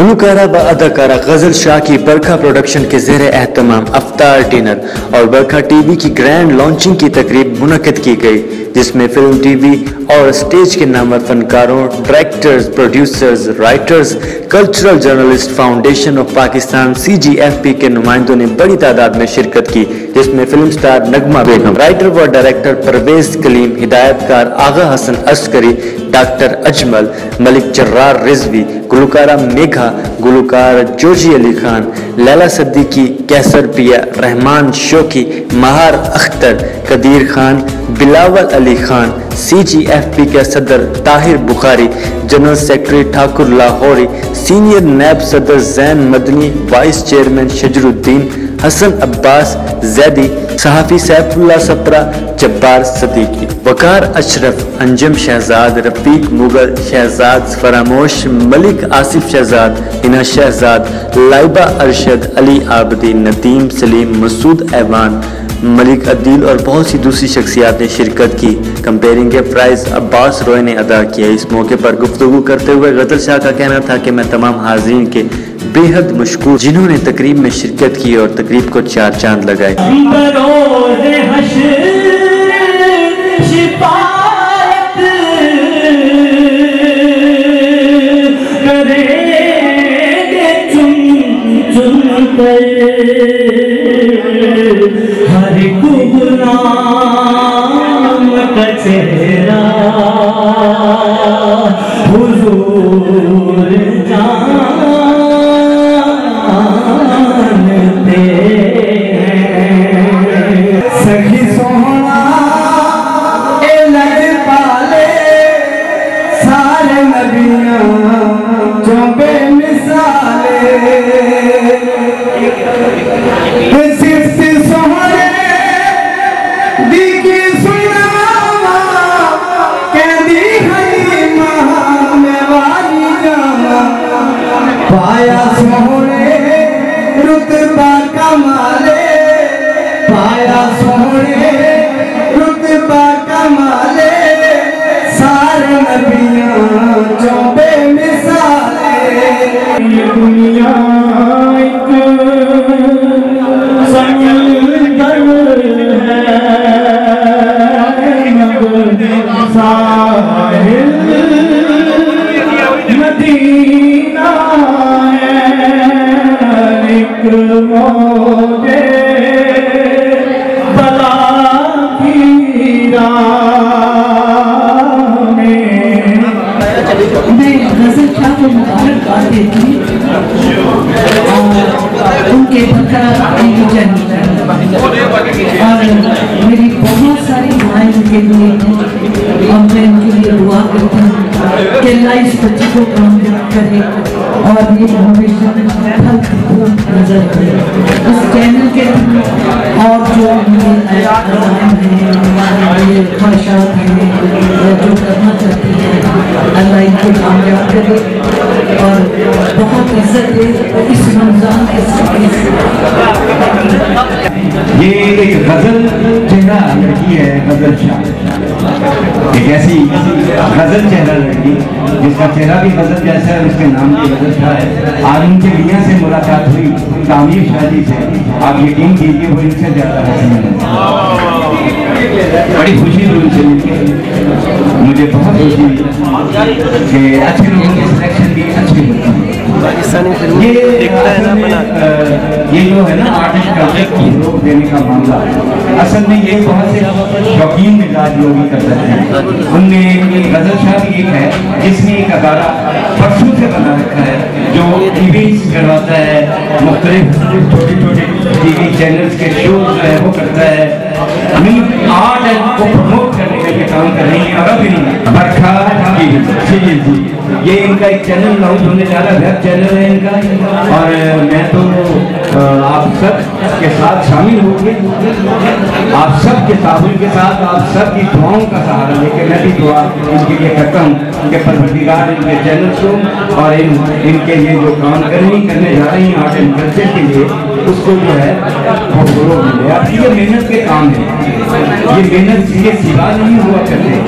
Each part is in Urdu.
گلوکارہ با اداکارہ غزل شاہ کی برکھا پروڈکشن کے زیر اہتمام افطار ٹینر اور برکھا ٹی وی کی گرینڈ لانچنگ کی تقریب منعقد کی گئی۔ جس میں فلم ٹی وی اور اسٹیج کے نامور فنکاروں directors producers writers cultural journalist foundation of Pakistan C J F P کے نمائندوں نے بڑی تعداد میں شرکت کی، جس میں فلم سٹار نغمہ بیگم رائٹر و ڈائریکٹر پرویز کلیم ہدایت کار آغا حسن عسکری، ڈاکٹر اجمل، ملک جرار رضوی، گلوکارہ میگھا، گلوکار جوجی علی خان، لیلا صدیقی، کیسر پیا، Rehman Shauki Mahar Akhtar, Qadeer Khan, Bilawal Ali Khan C J F P کے صدر Tahir Bukhari, general secretary Thakur Lahori, senior NAB صدر زین مدنی، وائس چیئرمین شجر الدین، حسن عباس زیدی، صحافی سیف اللہ سپرا جبار صدیقی، وقار اشرف، انجم شہزاد، رفیق مغل شہزاد، فراموش ملک آصف شہزاد ہنا شہزاد، لائبہ ارشد علی عابدی ندیم سلیم، مسعود ایوان ملک عدیل اور بہت سی دوسری شخصیات نے شرکت کی۔ کمپیرنگ کے پرائز عباس روئے نے ادا کیا۔ اس موقع پر گفتگو کرتے ہوئے غزل شاہ کا کہنا تھا کہ میں تمام حاضرین کے بے حد مشکور جنہوں نے تقریب میں شرکت کی اور تقریب کو چار چاند لگائے۔ چن چن کر ہر دنیا اور ان کے برقرار آنے کی جنگ اور میری بہت ساری دعائیں ان کے لیے ہیں اور میں ان کے لیے دعا کرتا ہوں کہ اللہ اس بچے کو کامیاب کرے اور یہ ہمیشہ پھل نظر کرے اس چینل ایک غزل چہرہ لڑکی ہے غزل شاہ ایک ایسی غزل چہرہ لڑکی جس کا چہرہ بھی غزل جیسا ہے اس کے نام بھی غزل شاہ ہے آج ان کے میاں سے ملاقات ہوئی تعمیر شاہ جی سے آپ یقین کیجیے وہ ان سے زیادہ حسین ہے بڑی خوشی ہوئی ان سے مجھے بہت خوشی ہوئی کہ اچھے لوگوں کی سلیکشن اچھی ہوتی ہے۔ یہ یہ جو ہے نا آرٹسٹ کلچر کو فروغ دینے کا معاملہ اصل میں یہ بہت سے شوقین مزاج لوگ ہی کر سکتے ہیں۔ ان میں غزل شاہ ایک ہے جس نے ایک ادارہ پرسوں سے بنا رکھا ہے جو ایونٹس کرواتا ہے مختلف چھوٹے چھوٹے ٹی وی چینلز کے شوز جو ہے وہ کرتا ہے۔ آرٹ کو پروموٹ کرنے کا یہ کام کر رہی ہے اب بھی نہیں برکھا جی جی جی یہ ان کا ایک چینل لانچ ہونے جا رہا ہے ویب چینل ہے ان کا۔ اور میں تو آپ سب کے ساتھ شامل ہوں گے۔ آپ سب کے تعاون کے ساتھ، آپ سب کی دعاؤں کا سہارا لے کے میں بھی دعا ان کے لیے کرتا ہوں۔ ان کے پروردگار، ان کے چینل کو اور ان ان کے لیے جو کام کرنی، کرنے جا رہی ہیں آرٹ اینڈ کلچر کے لیے اس کو جو ہے وہ فروغ ملے اب یہ محنت کے کام ہے یہ محنت یہ سوا نہیں ہوا کرتے۔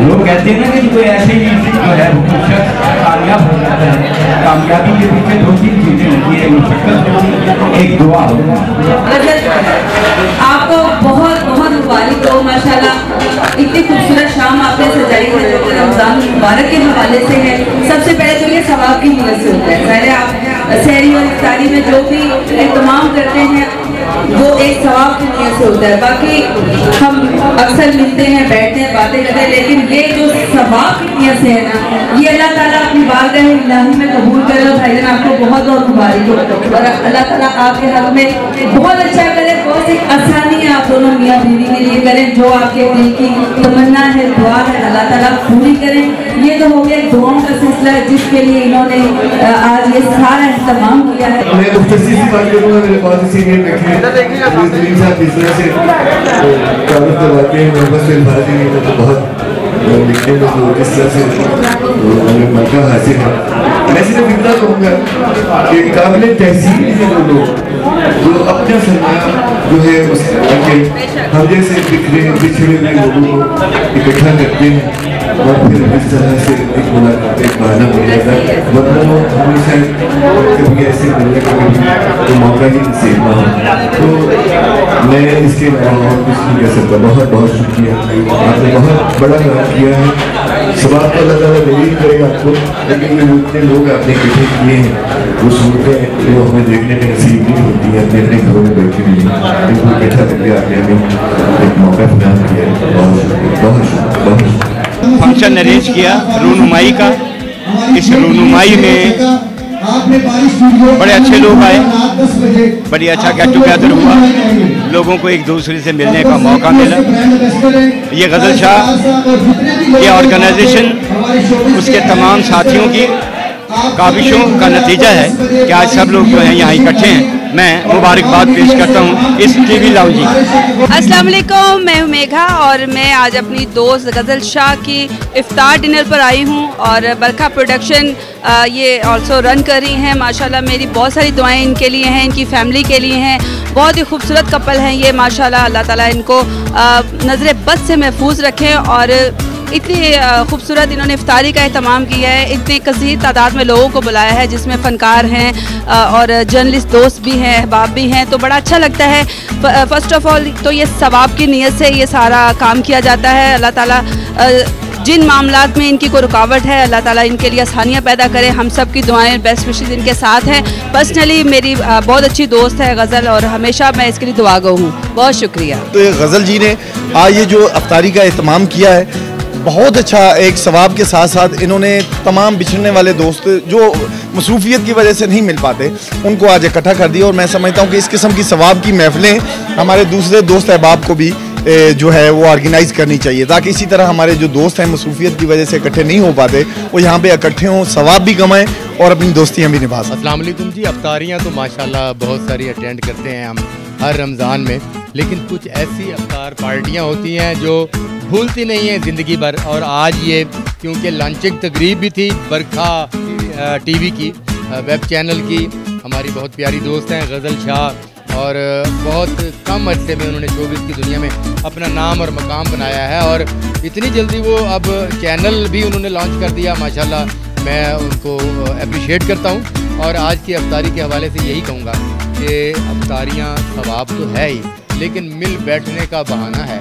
لوگ کہتے ہیں نا کہ کوئی ایسے ہی جو ہے کامیاب ہو جاتا ہے۔ کامیابی کے پیچھے دو تین چیزیں ہوتی ہے مشقت ایک دعا ہوتا ہے۔ مطلب مبارک ہو، ماشاءاللہ۔ اتنی خوبصورت شام آپ نے سجائی ہے، جو رمضان مبارک کے حوالے سے ہے۔ سب سے پہلے تو یہ ثواب کی مدد سے ہوتا ہے۔ پہلے آپ سہری اور افطاری میں جو بھی اہتمام کرتے ہیں، وہ ایک ثواب کی نیت سے ہوتا ہے۔ باقی ہم اکثر ملتے ہیں، بیٹھتے ہیں، باتیں کرتے ہیں، لیکن یہ جو ثواب کی نیت سے ہے نا، یہ اللہ تعالیٰ اپنی بارگاہ الہی میں قبول کرے اور بھائی جان، آپ کو بہت بہت مبارک ہو۔ اور اللہ تعالیٰ آپ کے حق میں بہت اچھا کرے، بہت سی آسانی آپ دونوں میاں کریں جو آپ کے دل کی تمنا ہے دعا ہے اللہ تعالیٰ پوری کریں۔ یہ تو ہو گیا دعاؤں کا سلسلہ جس کے لیے انہوں نے آج یہ سارا اہتمام کیا ہے۔ سی بات کروں گا میرے پاس اسی صاحب طرح سے ہیں بھارتی تو بہت لکھنے میں جو اس طرح سے مرکہ حاصل ہے۔ میں صرف اتنا کہوں گا کہ قابل تحسین ہیں وہ لوگ جو اپنا سرمایہ جو ہے اس کے ہم جیسے بکھرے بچھڑے ہوئے لوگوں کو اکٹھا کرتے ہیں اور پھر اس طرح سے ایک ملاقات، ایک بہانہ ملے گا ورنہ وہ ہمیں شاید کبھی ایسے ملنے کا کبھی تو موقع ہی نصیب نہ ہو تو میں اس کے علاوہ اور کچھ نہیں کہہ سکتا۔ بہت بہت شکریہ۔ آپ نے بہت بڑا کام کیا ہے۔ سوال تو اللہ تعالیٰ میری کرے گا آپ کو لیکن اتنے لوگ آپ نے کٹھے کیے ہیں۔ وہ صورتیں جو ہمیں دیکھنے میں نصیب نہیں ہوتی ہیں اپنے اپنے گھروں میں بیٹھے بھی ہیں۔ بالکل اکٹھا کر کے آپ نے ہمیں ایک موقع فراہم کیا ہے۔ بہت بہت بہت فنکشن نریج کیا رونمائی کا۔ اس رونمائی میں بڑے اچھے لوگ آئے۔ بڑی اچھا گیٹ ٹوگیدر ہوا لوگوں کو ایک دوسرے سے ملنے کا موقع ملا۔ یہ غزل شاہ یہ آرگنائزیشن اس کے تمام ساتھیوں کی کاوشوں کا نتیجہ ہے کہ آج سب لوگ جو ہیں یہاں اکٹھے ہیں۔ میں مبارکباد پیش کرتا ہوں اس ٹی وی لاؤنجی السلام علیکم میں ہوں میگھا اور میں آج اپنی دوست غزل شاہ کی افطار ڈنر پر آئی ہوں اور برکھا پروڈکشن یہ آلسو رن کر رہی ہیں۔ ماشاءاللہ میری بہت ساری دعائیں ان کے لیے ہیں ان کی فیملی کے لیے ہیں۔ بہت ہی خوبصورت کپل ہیں یہ ماشاءاللہ اللہ تعالیٰ ان کو نظر بد سے محفوظ رکھیں اور اتنی خوبصورت انہوں نے افطاری کا اہتمام کیا ہے، اتنی کثیر تعداد میں لوگوں کو بلایا ہے، جس میں فنکار ہیں اور جرنلسٹ دوست بھی ہیں، احباب بھی ہیں، تو بڑا اچھا لگتا ہے فرسٹ آف آل تو یہ ثواب کی نیت سے یہ سارا کام کیا جاتا ہے، اللہ تعالیٰ جن معاملات میں ان کی کوئی رکاوٹ ہے، اللہ تعالیٰ ان کے لیے آسانیاں پیدا کرے، ہم سب کی دعائیں بیسٹ وشیز ان کے ساتھ ہیں پرسنلی میری بہت اچھی دوست ہے غزل، اور ہمیشہ میں اس کے لیے دعا گو ہوں، بہت شکریہ۔ تو غزل جی نے آج یہ جو افطاری کا اہتمام کیا ہے بہت اچھا ایک ثواب کے ساتھ ساتھ انہوں نے تمام بچھڑنے والے دوست جو مصروفیت کی وجہ سے نہیں مل پاتے، ان کو آج اکٹھا کر دیا اور میں سمجھتا ہوں کہ اس قسم کی ثواب کی محفلیں ہمارے دوسرے دوست احباب کو بھی جو ہے وہ آرگنائز کرنی چاہیے تاکہ اسی طرح ہمارے جو دوست ہیں مصروفیت کی وجہ سے اکٹھے نہیں ہو پاتے، وہ یہاں پہ اکٹھے ہوں، ثواب بھی کمائیں اور اپنی دوستیاں بھی نبھا سکیں۔ السلام علیکم جی افطاریاں تو ماشاءاللہ بہت ساری اٹینڈ کرتے ہیں ہم ہر رمضان میں۔ لیکن کچھ ایسی افطار پارٹیاں ہوتی ہیں جو بھولتی نہیں ہیں زندگی بھر اور آج یہ کیونکہ لانچنگ تقریب بھی تھی برکھا ٹی وی کی ویب چینل کی۔ ہماری بہت پیاری دوست ہیں غزل شاہ اور بہت کم عرصے میں انہوں نے چوبیس کی دنیا میں اپنا نام اور مقام بنایا ہے اور اتنی جلدی وہ اب چینل بھی انہوں نے لانچ کر دیا، ماشاءاللہ میں ان کو اپریشیٹ کرتا ہوں۔ اور آج کی افطاری کے حوالے سے یہی کہوں گا کہ افطاریاں ثواب تو ہے ہی۔ لیکن مل بیٹھنے کا بہانہ ہے۔